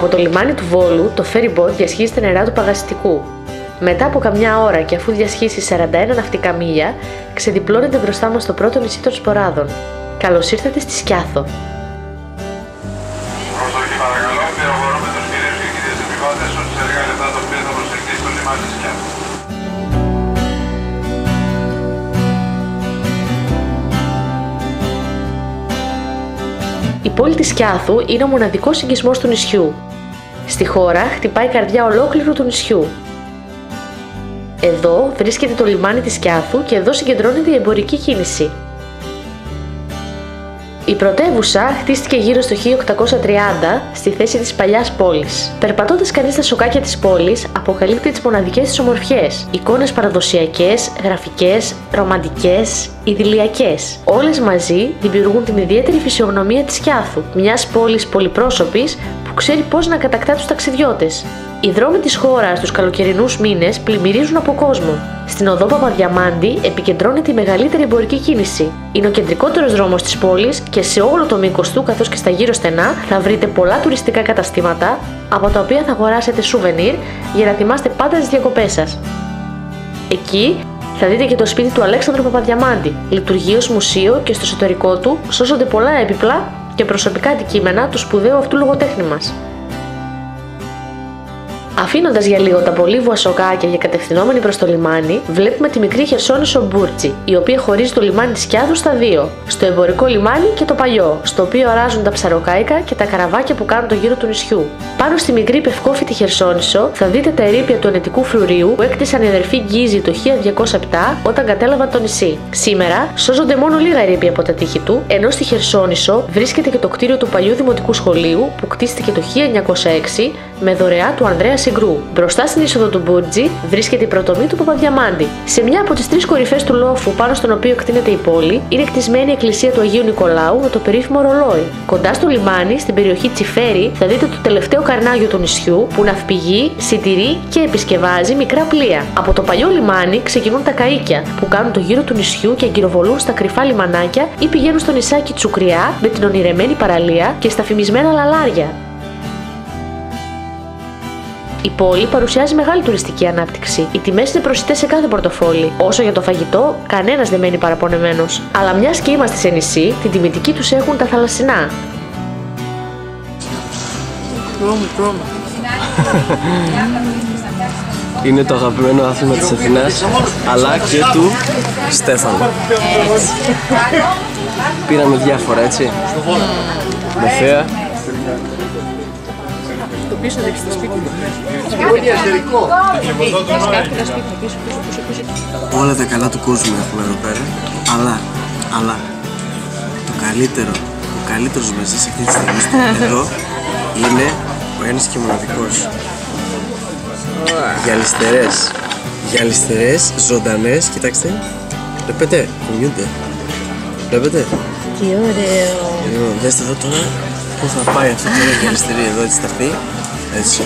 Από το λιμάνι του Βόλου, το ferry boat διασχίζει τα νερά του Παγαστικού. Μετά από καμιά ώρα και αφού διασχίσει 41 ναυτικά μίλια, ξεδιπλώνεται μπροστά μας το πρώτο νησί των Σποράδων. Καλώς ήρθατε στη Σκιάθο. Προσοχή παρακαλώ, πληροφορούμε τους κυρίους και κυρίες επιβάτες ότι σε λίγα λεπτά το πλοίο θα προσελκύσει στο λιμάνι της Κιάθου. Η πόλη της Σκιάθου είναι ο μοναδικός συγκισμός του νησιού. Στη χώρα χτυπάει η καρδιά ολόκληρου του νησιού. Εδώ βρίσκεται το λιμάνι της Σκιάθου και εδώ συγκεντρώνεται η εμπορική κίνηση. Η πρωτεύουσα χτίστηκε γύρω στο 1830 στη θέση της παλιάς πόλης. Περπατώντας κανείς στα σοκάκια της πόλης, αποκαλύπτει τις μοναδικές της ομορφιές. Εικόνες παραδοσιακές, γραφικές, ρομαντικές, ιδηλιακές. Όλες μαζί δημιουργούν την ιδιαίτερη φυσιογνωμία της Κιάθου, μιας πόλης πολυπρόσωπης που ξέρει πώς να κατακτά τους ταξιδιώτες. Οι δρόμοι της χώρας τους καλοκαιρινούς μήνες πλημμυρίζουν από κόσμο. Στην οδό Παπαδιαμάντη επικεντρώνεται η μεγαλύτερη εμπορική κίνηση. Είναι ο κεντρικότερος δρόμος της πόλης και σε όλο το μήκος του καθώς και στα γύρω στενά θα βρείτε πολλά τουριστικά καταστήματα από τα οποία θα αγοράσετε σουβενίρ για να θυμάστε πάντα τις διακοπές σας. Εκεί θα δείτε και το σπίτι του Αλέξανδρου Παπαδιαμάντη. Λειτουργεί ως μουσείο και στο εσωτερικό του σώζονται πολλά έπιπλα και προσωπικά αντικείμενα του σπουδαίου αυτού λογοτέχνη μας. Αφήνοντας για λίγο τα πολύβουα σοκάκια και κατευθυνόμενοι προς το λιμάνι, βλέπουμε τη μικρή χερσόνησο Μπούρτζι, η οποία χωρίζει το λιμάνι της Κιάδου στα δύο. Στο εμπορικό λιμάνι και το παλιό, στο οποίο αράζουν τα ψαροκάικα και τα καραβάκια που κάνουν το γύρο του νησιού. Πάνω στη μικρή πευκόφυτη χερσόνησο θα δείτε τα ερήπια του ενετικού φρουρίου που έκτισαν οι αδερφοί Γκίζη το 1207 όταν κατέλαβαν το νησί. Σήμερα σώζονται μόνο λίγα ερήπια από τα τείχη του, ενώ στη Χερσόνησο βρίσκεται και το κτίριο του παλιού δημοτικού σχολείου που κτίστηκε το 1906 με δωρεά του Ανδρέα Συγκρού. Μπροστά στην είσοδο του Μπούρτζι βρίσκεται η πρωτομή του Παπαδιαμάντη. Σε μια από τις τρεις κορυφές του λόφου πάνω στον οποίο κτίνεται η πόλη είναι κτισμένη η εκκλησία του Αγίου Νικολάου με το περίφημο ρολόι. Κοντά στο λιμάνι, στην περιοχή Τσιφέρι, θα δείτε το τελευταίο καρνάγιο του νησιού που ναυπηγεί, συντηρεί και επισκευάζει μικρά πλοία. Από το παλιό λιμάνι ξεκινούν τα καίκια που κάνουν το γύρο του νησιού και αγκυροβολούν στα κρυφά λιμανάκια ή πηγαίνουν στο νησάκι Τσουκριά με την ονειρεμένη παραλία και στα φημισμένα λαλάρια. Η πόλη παρουσιάζει μεγάλη τουριστική ανάπτυξη. Οι τιμές είναι προσιτές σε κάθε πορτοφόλι. Όσο για το φαγητό, κανένας δεν μένει παραπονεμένος. Αλλά μιας και είμαστε σε νησί, την τιμητική τους έχουν τα θαλασσινά. Είναι το αγαπημένο άθλημα της Αθηνάς, αλλά και του Στέφανου. Πήραμε διάφορα, έτσι. Με θέα. Το πίσω δείξει το σπίτι. Όλα τα καλά του κόσμου έχουμε εδώ πέρα, αλλά, αλλά, το καλύτερο, ο καλύτερος μαζί σε αυτή τη στιγμή στο- εδώ είναι ο ένας και μοναδικός. Γυαλιστερές, γυαλιστερές, ζωντανές, κοιτάξτε, βλέπετε, κουνιούνται, βλέπετε. Τι ωραίο. Λοιπόν, δέστε εδώ τώρα πού θα πάει αυτό το ωραίο γυαλιστερή εδώ, έτσι θα έρθει, έτσι.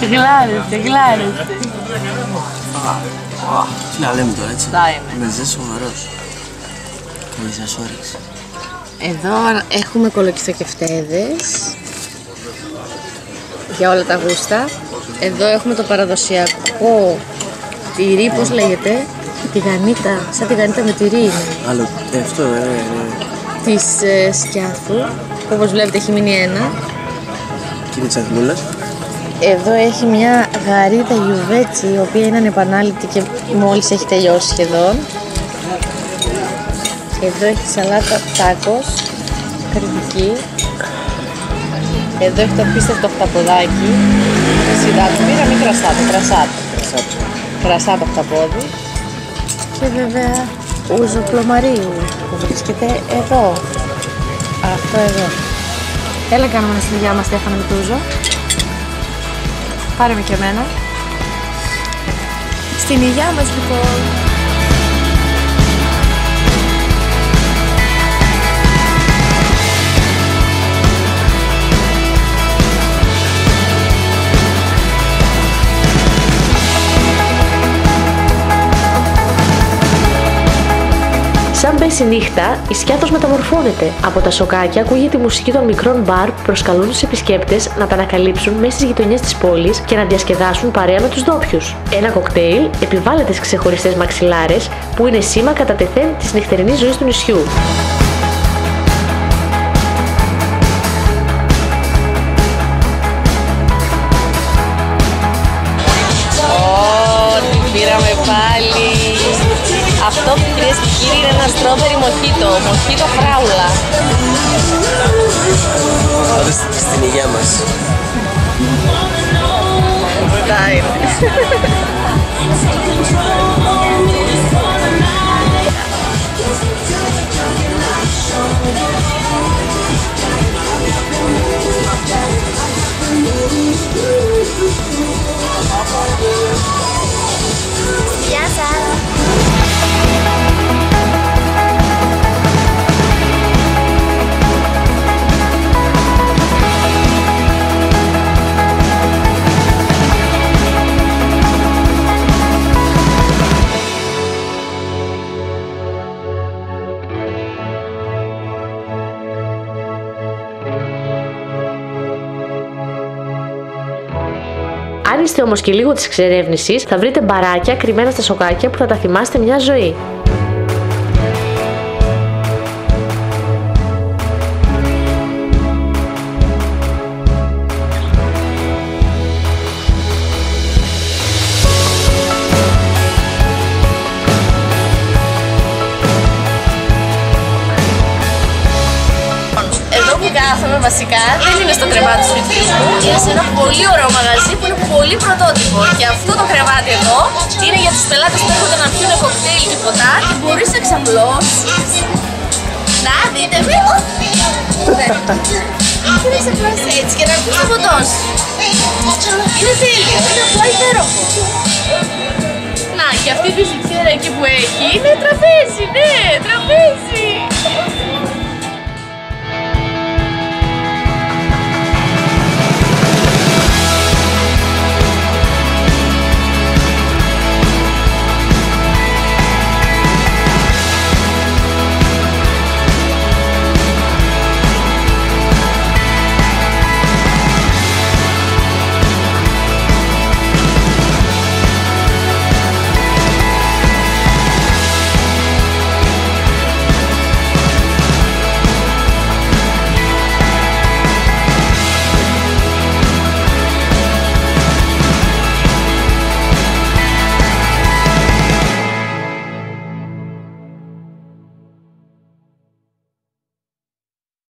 Γλάρεστε, γλάρεστε. Τι να λέμε τώρα, έτσι. Τα είμαι. Με ζες σοβαρός. Καλή σας όρεξη. Εδώ έχουμε κολοκυθοκευτέδες για όλα τα γούστα. Εδώ έχουμε το παραδοσιακό τυρί, πώς λέγεται, τη γανίτα, σαν τη γανίτα με τυρί είναι, Άλλο, ε, αυτό, ε, ε, της ε, Σκιάθου, που όπως βλέπετε έχει μείνει ένα. και είναι της Αθηνούλας. Εδώ έχει μια γαρίδα γιουβέτσι, η οποία είναι ανεπανάληπτη και μόλις έχει τελειώσει σχεδόν. Εδώ έχει σαλάτα τάκος, κριτική. Εδώ έχει το απίστευτο χταποδάκι. Συντάτο, πήρα μη κρασάτο, κρασάτο. Κρασάτο χταπόδι. Και βέβαια ούζο πλωμαρίου που βρίσκεται εδώ. Αυτό εδώ. Έλα κάνουμε ένα συνδυά μας Στέφανα με το ούζο. Πάρε με και εμένα. Στην υγειά μας λοιπόν. Σαν πέσει νύχτα, η Σκιάθος μεταμορφώνεται. Από τα σοκάκια ακούγεται η μουσική των μικρών μπαρ που προσκαλούν τους επισκέπτες να τα ανακαλύψουν μέσα στις γειτονιές της πόλης και να διασκεδάσουν παρέα με τους ντόπιους. Ένα κοκτέιλ επιβάλλεται στις ξεχωριστές μαξιλάρες που είναι σήμα κατά τεθέν της νυχτερινής ζωής του νησιού. Ω, την πήραμε πάλι. Αυτό κυρίε και κύριοι είναι ένα στρόβερι μοχίτο. Μοχίτο φράουλα. Τώρα στη- στην υγεία μας. Αυτά Αν είστε όμως και λίγο της εξερεύνησης, θα βρείτε μπαράκια κρυμμένα στα σοκάκια που θα τα θυμάστε μια ζωή. Εδώ που κάθομαι βασικά δεν είναι στο κρεβάτι του σπιτιού μου. Είναι σε ένα πολύ ωραίο μαγαζί που είναι πολύ πρωτότυπο. Και αυτό το κρεβάτι εδώ είναι για τους πελάτες που έρχονται να πιούν κοκτέιλ και ποτά και μπορείς να εξαπλώσεις. Να δείτε με. Ναι. Και να εξαπλώσεις έτσι και να πεις το ποτό σου. Είναι τέλειο, είναι απλά υπέροχο. Να, και αυτή η φυσικέρα εκεί που έχει είναι τραπέζι, ναι, τραπέζι.